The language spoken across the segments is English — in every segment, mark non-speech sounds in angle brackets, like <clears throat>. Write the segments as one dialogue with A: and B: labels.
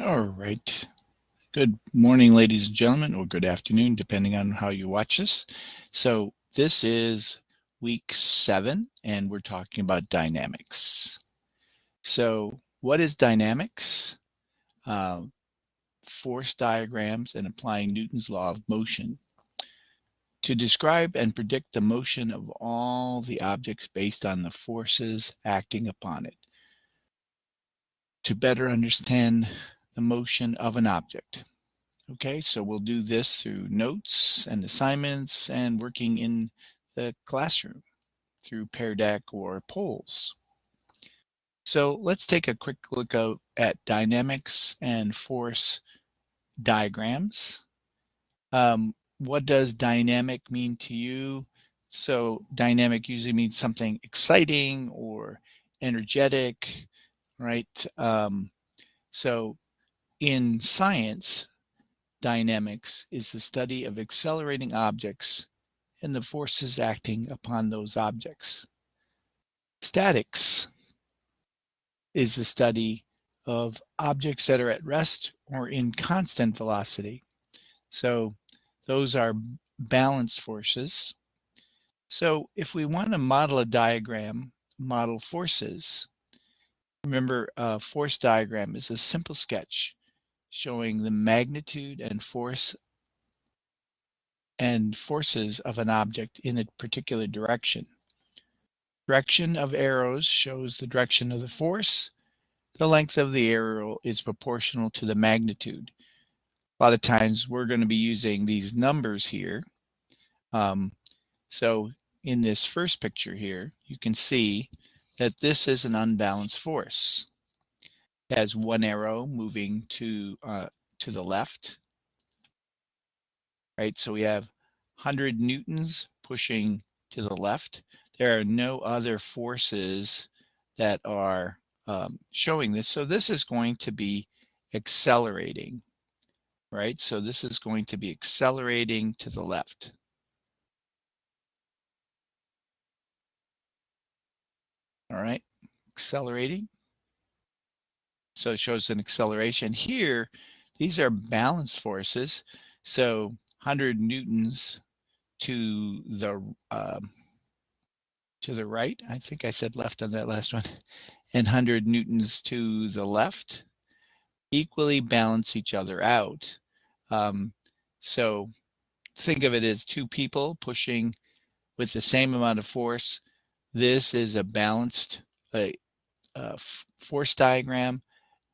A: All right. Good morning, ladies and gentlemen, or good afternoon, depending on how you watch this. So, this is week seven, and we're talking about dynamics. So, what is dynamics? Uh, force diagrams and applying Newton's law of motion to describe and predict the motion of all the objects based on the forces acting upon it. To better understand the motion of an object. Okay, so we'll do this through notes and assignments and working in the classroom through Pear Deck or polls. So let's take a quick look at dynamics and force diagrams. Um, what does dynamic mean to you? So dynamic usually means something exciting or energetic, right? Um, so in science, dynamics is the study of accelerating objects and the forces acting upon those objects. Statics is the study of objects that are at rest or in constant velocity. So those are balance forces. So if we want to model a diagram, model forces, remember a force diagram is a simple sketch showing the magnitude and force and forces of an object in a particular direction. Direction of arrows shows the direction of the force. The length of the arrow is proportional to the magnitude. A lot of times we're going to be using these numbers here. Um, so in this first picture here, you can see that this is an unbalanced force has one arrow moving to uh, to the left. Right, so we have 100 newtons pushing to the left. There are no other forces that are um, showing this. So this is going to be accelerating, right? So this is going to be accelerating to the left. All right, accelerating. So it shows an acceleration. Here, these are balance forces. So 100 newtons to the um, to the right. I think I said left on that last one. And 100 newtons to the left equally balance each other out. Um, so think of it as two people pushing with the same amount of force. This is a balanced uh, uh, force diagram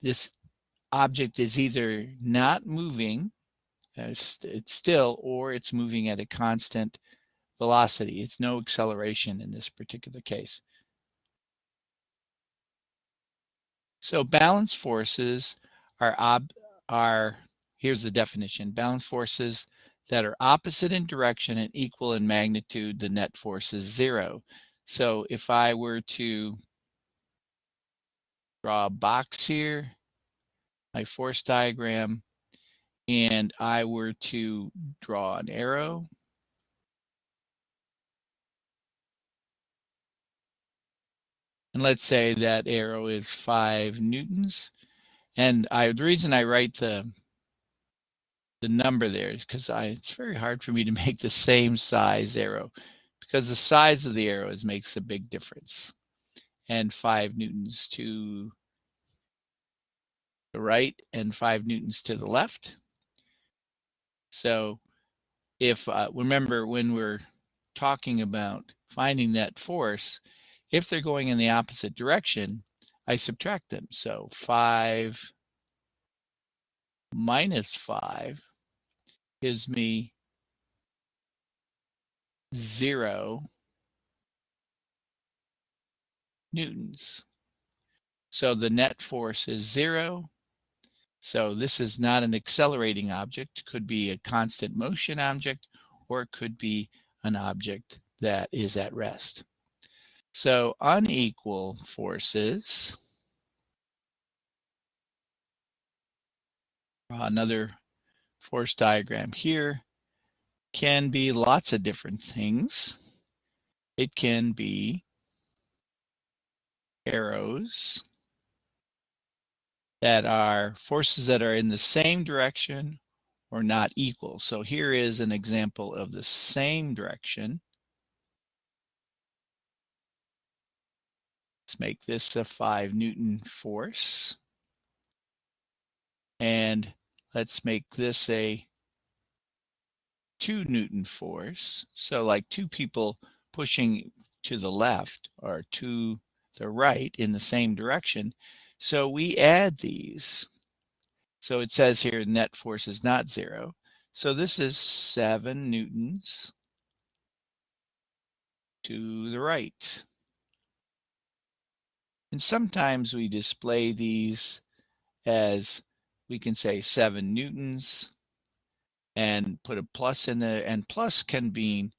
A: this object is either not moving, uh, it's still, or it's moving at a constant velocity. It's no acceleration in this particular case. So balance forces are, ob are here's the definition, balance forces that are opposite in direction and equal in magnitude, the net force is zero. So if I were to draw a box here, my force diagram, and I were to draw an arrow, and let's say that arrow is five newtons, and I the reason I write the the number there is because I it's very hard for me to <laughs> make the same size arrow because the size of the arrows makes a big difference and 5 newtons to the right and 5 newtons to the left. So if, uh, remember when we're talking about finding that force, if they're going in the opposite direction, I subtract them. So 5 minus 5 gives me 0 newtons. So the net force is zero. So this is not an accelerating object, could be a constant motion object, or it could be an object that is at rest. So unequal forces, another force diagram here, can be lots of different things. It can be arrows that are forces that are in the same direction or not equal. So here is an example of the same direction. Let's make this a 5 Newton force. And let's make this a 2 Newton force. So like two people pushing to the left or to the right in the same direction. So we add these. So it says here net force is not zero. So this is seven newtons to the right. And sometimes we display these as we can say seven newtons and put a plus in there and plus can be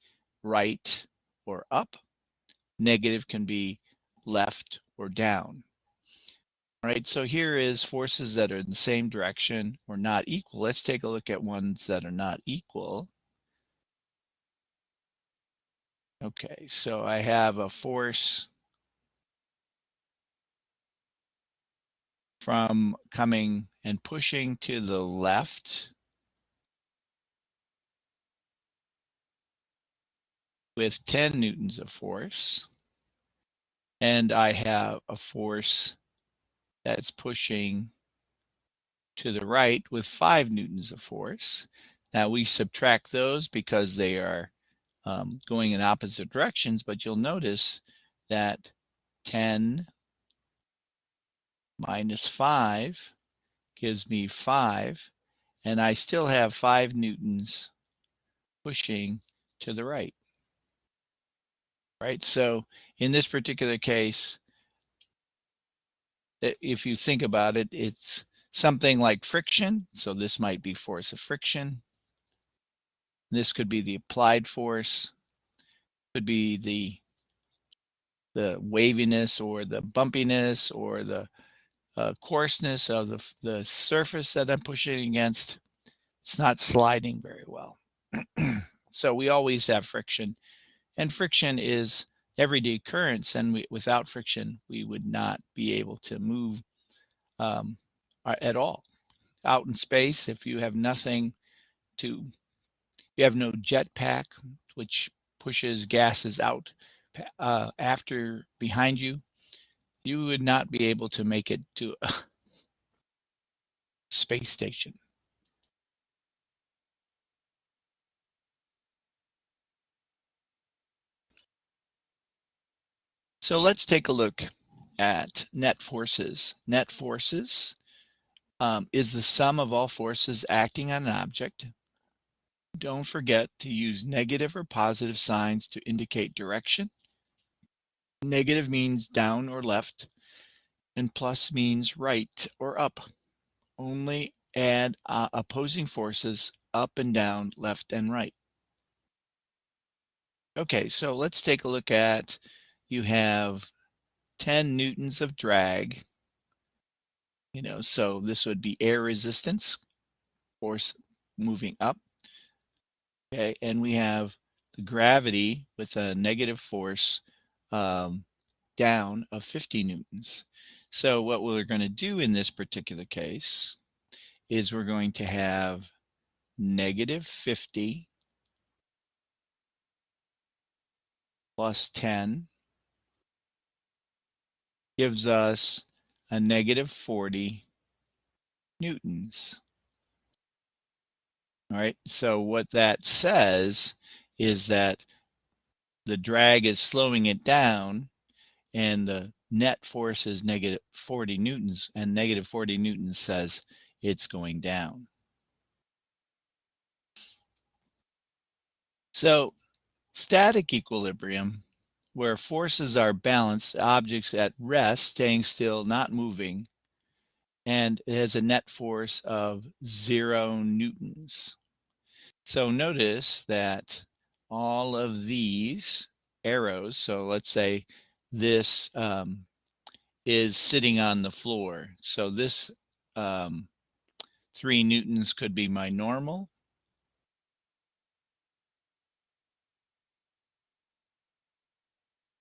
A: right or up. Negative can be left or down. All right, so here is forces that are in the same direction or not equal. Let's take a look at ones that are not equal. Okay, so I have a force from coming and pushing to the left with 10 newtons of force. And I have a force that's pushing to the right with five newtons of force. Now we subtract those because they are um, going in opposite directions, but you'll notice that 10 minus 5 gives me 5, and I still have 5 newtons pushing to the right. Right, so in this particular case, if you think about it, it's something like friction. So this might be force of friction. This could be the applied force, could be the the waviness or the bumpiness or the uh, coarseness of the, the surface that I'm pushing against. It's not sliding very well. <clears throat> so we always have friction and friction is everyday currents, and we, without friction we would not be able to move um, at all. Out in space if you have nothing to you have no jetpack which pushes gases out uh, after behind you you would not be able to make it to a <laughs> space station So let's take a look at net forces. Net forces um, is the sum of all forces acting on an object. Don't forget to use negative or positive signs to indicate direction. Negative means down or left, and plus means right or up. Only add uh, opposing forces up and down, left and right. Okay, so let's take a look at you have 10 newtons of drag. You know, so this would be air resistance, force moving up. Okay, and we have the gravity with a negative force um, down of 50 newtons. So what we're going to do in this particular case is we're going to have negative 50 plus 10 gives us a negative 40 newtons. All right, so what that says is that the drag is slowing it down and the net force is negative 40 newtons and negative 40 newtons says it's going down. So static equilibrium where forces are balanced, objects at rest, staying still, not moving, and it has a net force of zero newtons. So notice that all of these arrows, so let's say this um, is sitting on the floor. So this um, three newtons could be my normal.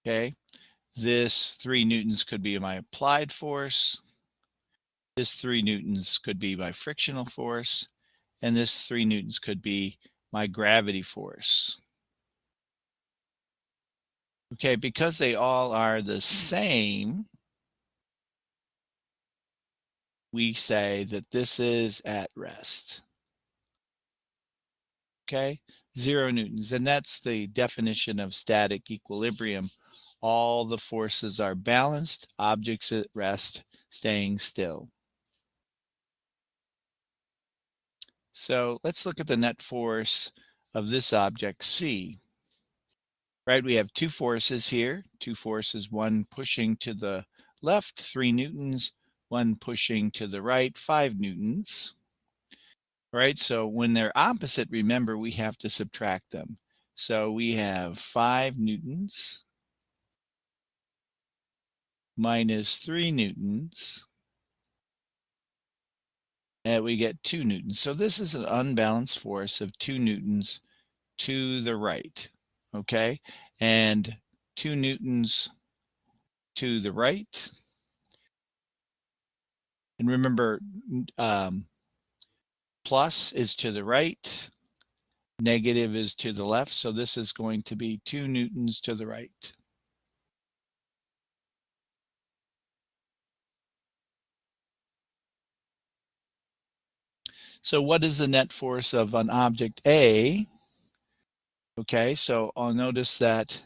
A: Okay, this three newtons could be my applied force. This three newtons could be my frictional force, and this three newtons could be my gravity force. Okay, because they all are the same, we say that this is at rest. Okay, zero newtons, and that's the definition of static equilibrium. All the forces are balanced, objects at rest, staying still. So let's look at the net force of this object C. Right, we have two forces here, two forces, one pushing to the left, three newtons, one pushing to the right, five newtons. Right, so when they're opposite, remember we have to subtract them. So we have five newtons minus three newtons and we get two newtons. So this is an unbalanced force of two newtons to the right, okay? And two newtons to the right. And remember, um, plus is to the right, negative is to the left. So this is going to be two newtons to the right. So what is the net force of an object A? Okay, so I'll notice that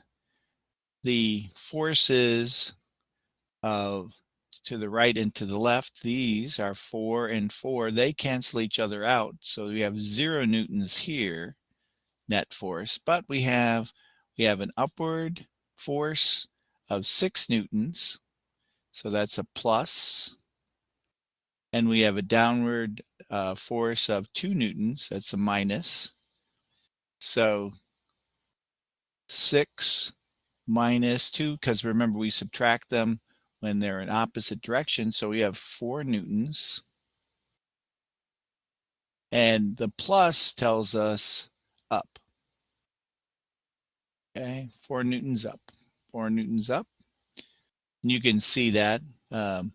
A: the forces of to the right and to the left, these are four and four. They cancel each other out. So we have zero newtons here, net force, but we have we have an upward force of six newtons. So that's a plus. And we have a downward uh, force of two newtons. That's a minus. So six minus two, because remember we subtract them when they're in opposite directions. So we have four newtons. And the plus tells us up. Okay, four newtons up, four newtons up. And you can see that um,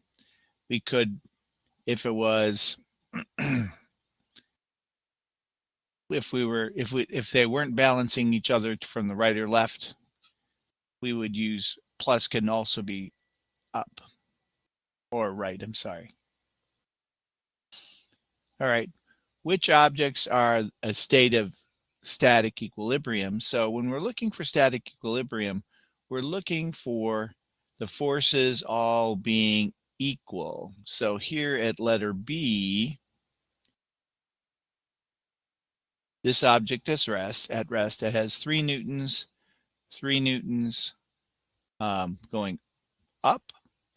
A: we could, if it was <clears throat> if we were if we if they weren't balancing each other from the right or left, we would use plus can also be up or right. I'm sorry. All right. Which objects are a state of static equilibrium? So when we're looking for static equilibrium, we're looking for the forces all being equal. So here at letter B, this object is rest at rest. It has three newtons, three newtons um, going up,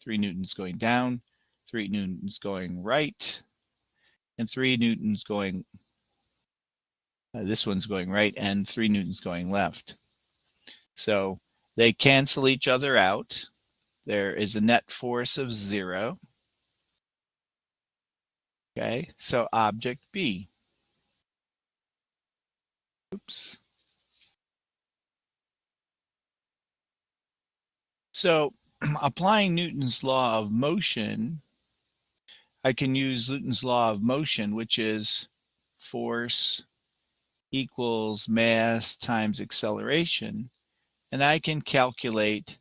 A: three newtons going down, three newtons going right, and three newtons going, uh, this one's going right, and three newtons going left. So they cancel each other out. There is a net force of zero. Okay, so object B. Oops. So <clears throat> applying Newton's law of motion, I can use Newton's law of motion, which is force equals mass times acceleration. And I can calculate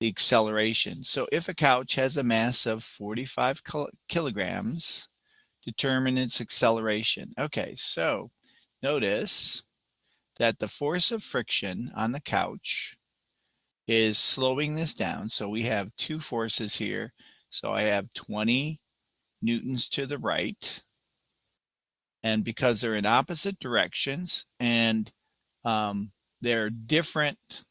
A: the acceleration. So if a couch has a mass of 45 kilograms, determine its acceleration. Okay, so notice that the force of friction on the couch is slowing this down. So we have two forces here. So I have 20 newtons to the right. And because they're in opposite directions and um, they're different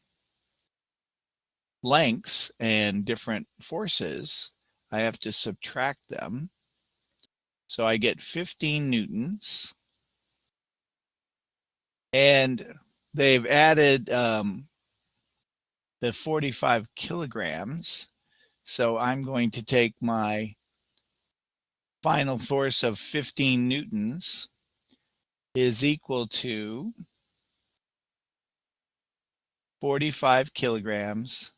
A: lengths and different forces, I have to subtract them. So I get 15 newtons and they've added um, the 45 kilograms. So I'm going to take my final force of 15 newtons is equal to 45 kilograms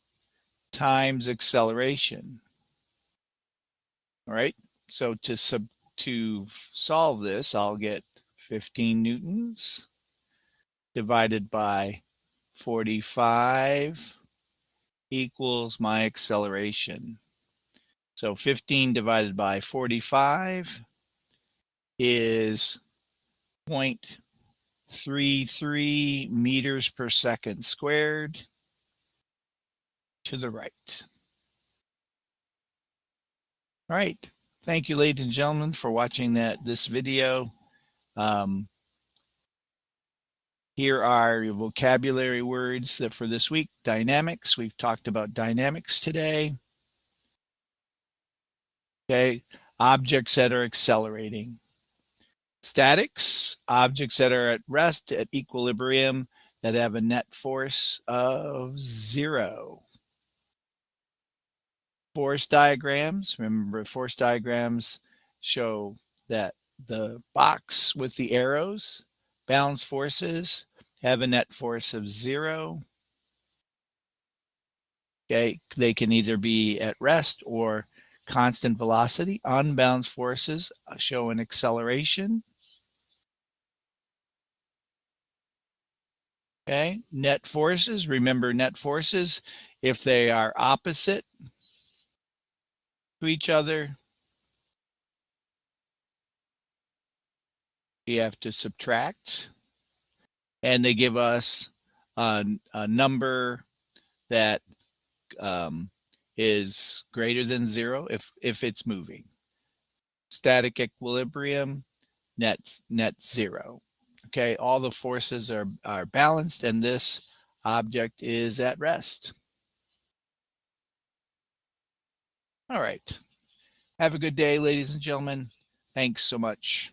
A: times acceleration. All right. So to sub to solve this, I'll get 15 newtons divided by 45 equals my acceleration. So 15 divided by 45 is 0.33 meters per second squared to the right. All right. Thank you, ladies and gentlemen, for watching that this video. Um, here are your vocabulary words that for this week. Dynamics. We've talked about dynamics today. Okay. Objects that are accelerating. Statics. Objects that are at rest at equilibrium that have a net force of zero force diagrams. Remember, force diagrams show that the box with the arrows, balance forces, have a net force of zero. Okay, they can either be at rest or constant velocity. Unbalanced forces uh, show an acceleration. Okay, net forces, remember net forces, if they are opposite, to each other. We have to subtract, and they give us a, a number that um, is greater than zero if if it's moving. Static equilibrium, net net zero. Okay, all the forces are are balanced, and this object is at rest. All right. Have a good day, ladies and gentlemen. Thanks so much.